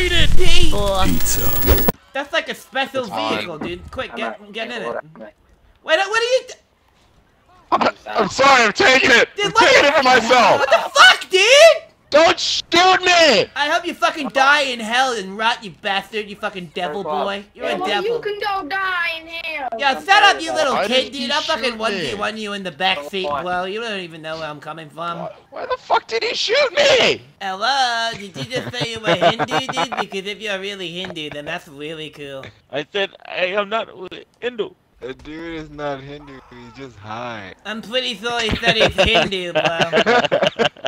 overheated! Pizza. That's like a special It's hot. vehicle, dude. Quick, get not- get in it. Wait, what are you? I'm, sorry, I'm taking it! Dude, I'm taking it for myself! What the fuck, dude? Don't shoot me! I hope you fucking die in hell and rot, you bastard, you fucking devil boy. You're Yeah, a well, devil. you can go die in hell. Yeah, shut up, you little Why kid, dude. I'll fucking shoot one me? you, one you in the back seat, why? bro. You don't even know where I'm coming from. Why, why the fuck did he shoot me? Hello, did you just say you were Hindu, dude? Because if you're really Hindu, then that's really cool. I said I am not Hindu. The dude is not Hindu, he's just high. I'm pretty sure he said he's Hindu, bro.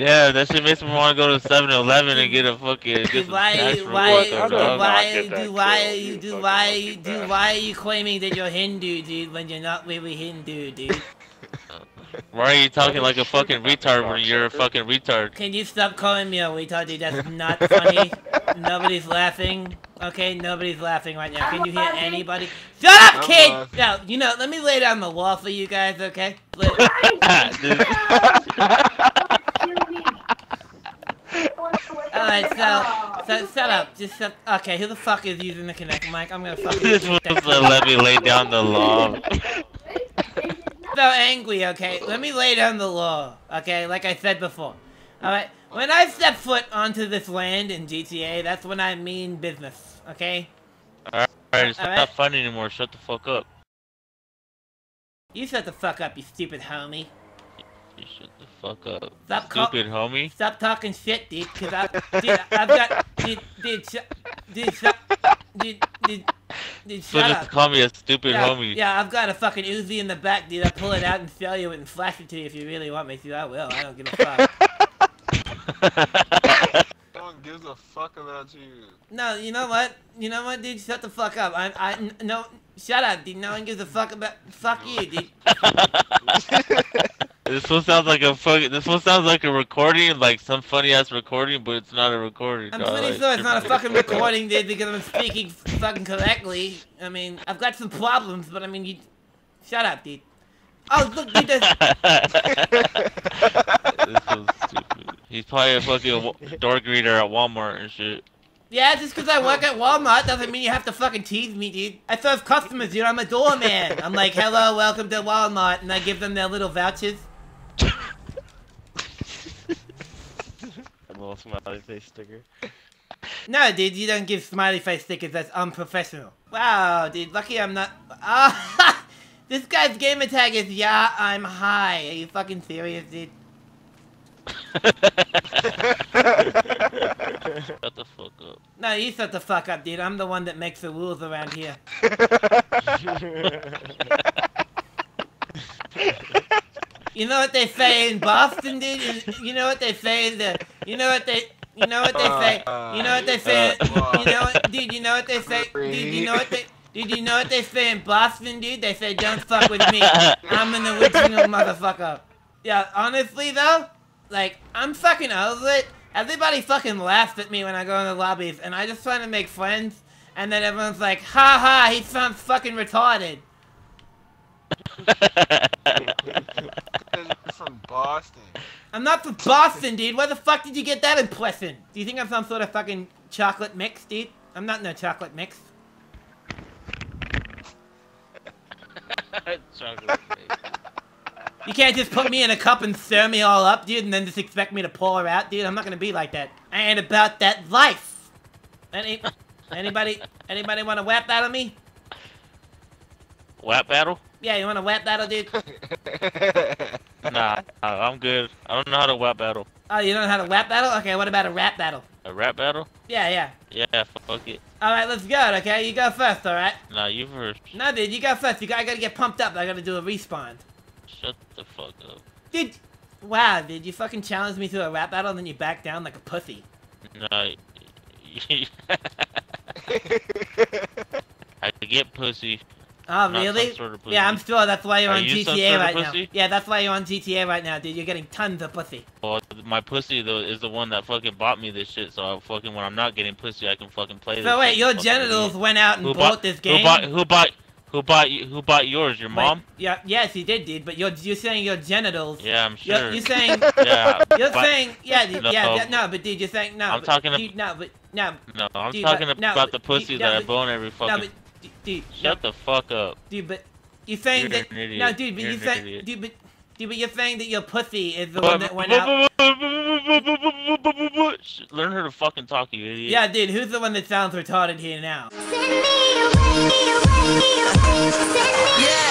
Yeah, that shit makes me want to go to 7-Eleven and get a fucking get Dude, some why, cash you- why, what, you- dog. dude, not why, dude, why, kill. you, You dude, why, get you, dude, why are you claiming that you're Hindu, dude, when you're not really Hindu, dude? Why are you talking like a fucking retard when you're a fucking retard? Can you stop calling me a retard, dude? That's not funny. Nobody's laughing. Okay, nobody's laughing right now. Can you hear anybody? Shut up, kid! laughing. No, you know, let me lay down the law for you guys, okay? Lay- Dude. Alright, so, oh. so, shut up. Just shut, okay, who the fuck is using the Kinect mic? I'm gonna fucking this was that. let me lay down the law. so angry, okay? Let me lay down the law, okay? Like I said before. Alright? When I step foot onto this land in GTA, that's when I mean business, okay? Alright, it's Alright. not fun anymore. Shut the fuck up. You shut the fuck up, you stupid homie. You shut the fuck up. Stop call- Stupid homie. Stop talking shit, dude, cause I, dude, I've got, dude, dude, sh- dude, sh- dude, dude, dude, So shut just up. call me a stupid Yeah, homie. yeah, I've got a fucking Uzi in the back, dude. I'll pull it out and sell you it and flash it to you if you really want me to. I will. I don't give a fuck. No one gives a fuck about you. No, you know what? You know what, dude? Shut the fuck up. I, I, n- no, shut up, dude. No one gives a fuck about. Fuck you, dude. this one sounds like a fucking. This one sounds like a recording, like some funny ass recording, but it's not a recording. I'm pretty sure it's not a fucking recording, dude, because I'm speaking fucking correctly. I mean, I've got some problems, but I mean, you. Shut up, dude. Oh, look, dude, there's. this was stupid. He's probably a fucking door greeter at Walmart and shit. Yeah, just because I work at Walmart doesn't mean you have to fucking tease me, dude. I serve customers, dude. I'm a doorman. I'm like, hello, welcome to Walmart, and I give them their little vouchers. A little smiley face sticker. No, dude, you don't give smiley face stickers. That's unprofessional. Wow, dude, lucky I'm not. Ah, this guy's gamer tag is yeah, I'm high. Are you fucking serious, dude? Shut the fuck up. No, you shut the fuck up, dude. I'm the one that makes the rules around here. You know what they say in Boston, dude? You- You know what they say in the. You know what they. You know what they say. You know what they say. You know what, dude? You know what they say. Dude, you know what they. Dude, you know what they say in Boston, dude? They say, "Don't fuck with me. I'm an original motherfucker." Yeah, honestly though, like I'm fucking over it. Everybody fucking laughs at me when I go in the lobbies, and I just try to make friends, and then everyone's like, "Ha ha, he sounds fucking retarded." You're from Boston. I'm not from Boston, dude. Where the fuck did you get that impression? Do you think I'm some sort of fucking chocolate mix, dude? I'm not no chocolate mix. Chocolate face. You can't just put me in a cup and stir me all up, dude, and then just expect me to pour out, dude. I'm not gonna be like that. I ain't about that life. Any, anybody, anybody want to whap that on me? Whap battle? Yeah, you want to whap battle, dude? Nah, I'm good. I don't know how to whap battle. Oh, you don't know how to whap battle? Okay, what about a rap battle? A rap battle? Yeah, yeah. Yeah, fuck it. All right, let's go. Okay, you go first. All right. Nah, you first. No, dude, you go first. You got, I gotta get pumped up. I gotta do a respawn. Shut the fuck up. Dude, wow, dude, you fucking challenged me to a rap battle and then you back down like a pussy. Nah. I get pussy. Oh, really? sort of yeah, I'm sure that's why you're Are on you GTA right now. Yeah, that's why you're on GTA right now, dude. You're getting tons of pussy. Well, my pussy though is the one that fucking bought me this shit. So I fucking when I'm not getting pussy, I can fucking play this. So wait, shit. your genitals went out and Who bought bought this Who bought? Who bought? Who bought you? Who bought yours? Your Wait, mom? Yeah, yes, he did, dude. But you're you're saying your genitals. Yeah, I'm You're, sure. you're saying yeah. you're but- saying yeah, dude, yeah, No. yeah, no, but dude, you're saying no. I'm but, talking dude, no, but no, No, I'm Dude, talking but- about but- the pussy that no, I bone every no, fucking. but d- dude, Shut the fuck up. Dude, but you're saying You're that an idiot. no, dude, but You're you're saying, dude, but dude, but you're saying that your pussy is the one that went out. Sh- Learn her to fucking talk, you idiot. Yeah, dude, who's the one that sounds retarded here now? Yeah.